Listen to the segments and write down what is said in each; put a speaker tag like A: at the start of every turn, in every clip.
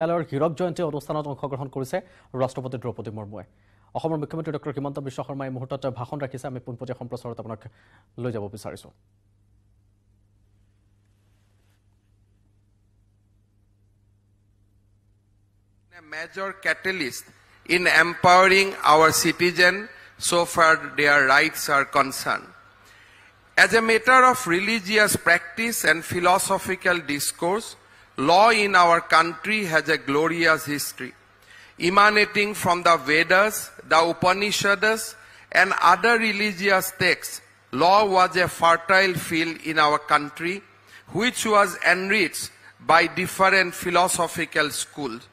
A: বিদ্যালয়ৰ হীৰক জয়ন্তী অনুষ্ঠানত অংশগ্ৰহণ কৰিছে ৰাষ্ট্ৰপতি দ্ৰৌপদী মুৰ্মুৱে অসমৰ মুখ্যমন্ত্ৰী ডক্টৰ হিমন্ত বিশ্ব শৰ্মাই এই মুহূৰ্তত ভাষণ ৰাখিছে আমি পোনপটীয়া সম্প্ৰচাৰত আপোনাক লৈ যাব বিচাৰিছোঁ
B: major catalyst in empowering our citizens so far their rights are concerned. As a matter of religious practice and philosophical discourse, law in our country has a glorious history. Emanating from the Vedas, the Upanishads, and other religious texts, law was a fertile field in our country which was enriched by different philosophical schools.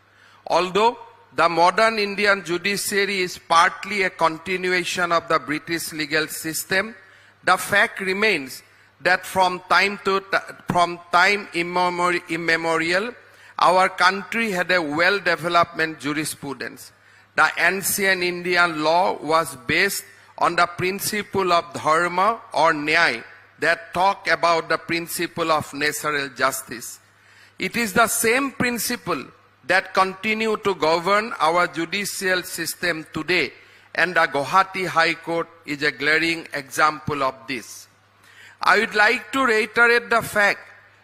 B: Although the modern Indian judiciary is partly a continuation of the British legal system, the fact remains that from time to from time immemorial, our country had a well-developed jurisprudence. The ancient Indian law was based on the principle of dharma or nyaya that talk about the principle of natural justice. It is the same principle that continue to govern our judicial system today and the Guwahati High Court is a glaring example of this. I would like to reiterate the fact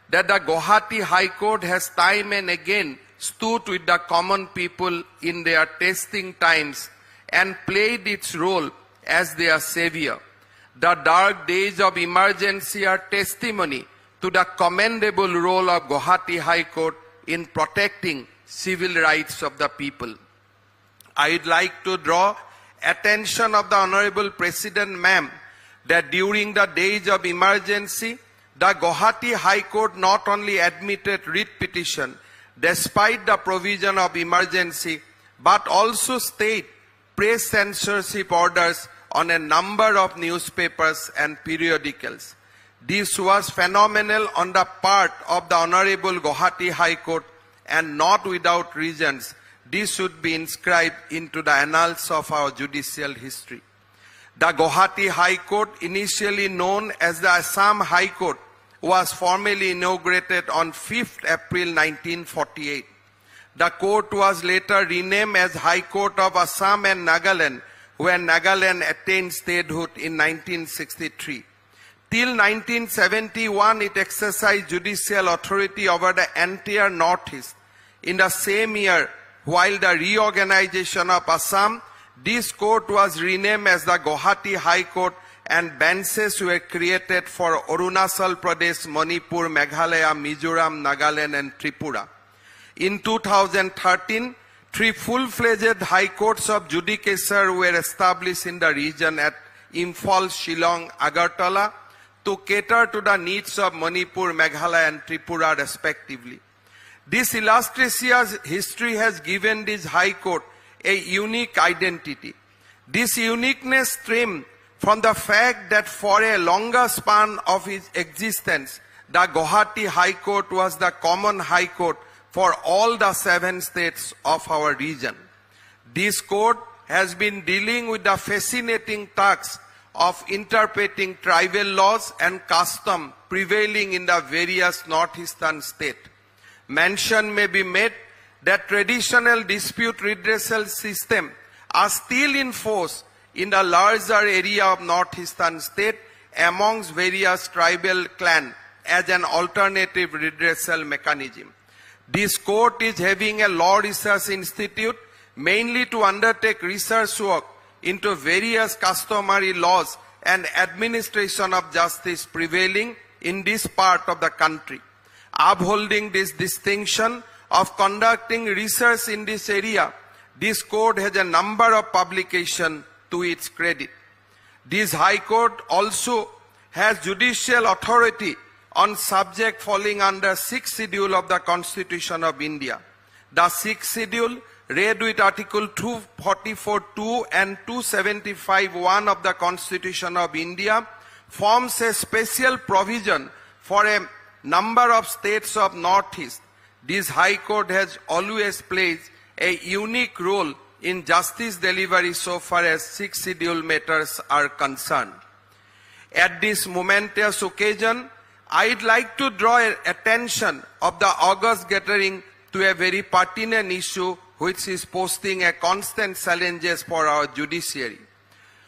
B: that the Guwahati High Court has time and again stood with the common people in their testing times and played its role as their savior. The dark days of emergency are testimony to the commendable role of Guwahati High Court in protecting civil rights of the people. I would like to draw attention of the Honorable President Ma'am that during the days of emergency, the Guwahati High Court not only admitted writ petition despite the provision of emergency, but also state press censorship orders on a number of newspapers and periodicals. This was phenomenal on the part of the Honorable Guwahati High Court and not without reasons. This should be inscribed into the annals of our judicial history. The Guwahati High Court, initially known as the Assam High Court, was formally inaugurated on 5th April 1948. The court was later renamed as High Court of Assam and Nagaland when Nagaland attained statehood in 1963. Till 1971, it exercised judicial authority over the entire Northeast. In the same year, while the reorganization of Assam, this court was renamed as the Guwahati High Court and benches were created for Arunachal Pradesh, Manipur, Meghalaya, Mizoram, Nagaland and Tripura. In 2013, three full-fledged high courts of judicature were established in the region at Imphal, Shillong, Agartala to cater to the needs of Manipur, Meghalaya and Tripura respectively. This illustrious history has given this high court a unique identity. This uniqueness stems from the fact that for a longer span of its existence, the Guwahati High Court was the common high court for all the seven states of our region. This court has been dealing with the fascinating task of interpreting tribal laws and custom prevailing in the various northeastern states. Mention may be made that traditional dispute redressal system are still in force in the larger area of northeastern state amongst various tribal clan as an alternative redressal mechanism. This court is having a law research institute mainly to undertake research work into various customary laws and administration of justice prevailing in this part of the country. Upholding this distinction of conducting research in this area, this court has a number of publications to its credit. This High Court also has judicial authority on subject falling under 6th schedule of the Constitution of India. The 6th schedule read with Article 244.2 and 275.1 of the Constitution of India forms a special provision for a number of states of Northeast. This High Court has always played a unique role in justice delivery so far as six schedule matters are concerned. At this momentous occasion, I'd like to draw attention of the August gathering to a very pertinent issue which is posting a constant challenges for our judiciary.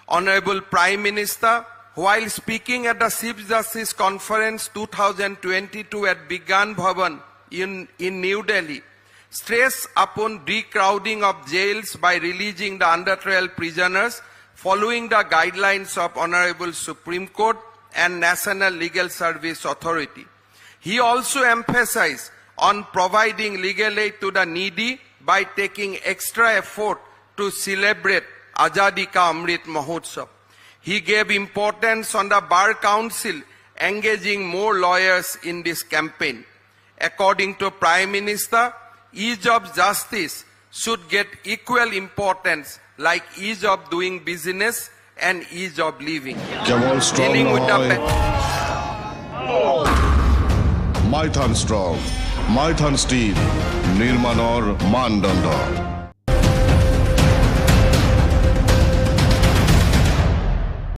B: Honorable Prime Minister, while speaking at the Chief Justice Conference 2022 at Vigyan Bhavan in, in New Delhi, stress upon decrowding of jails by releasing the under trial prisoners following the guidelines of Honorable Supreme Court and National Legal Service Authority. He also emphasized on providing legal aid to the needy by taking extra effort to celebrate Azadi Ka Amrit Mahotsav. He gave importance on the Bar Council engaging more lawyers in this campaign. According to Prime Minister, ease of justice should get equal importance like ease of doing business and ease of living. Dealing with the
C: নয় Maithan strong Maithan steel নির্মাণর মানদণ্ড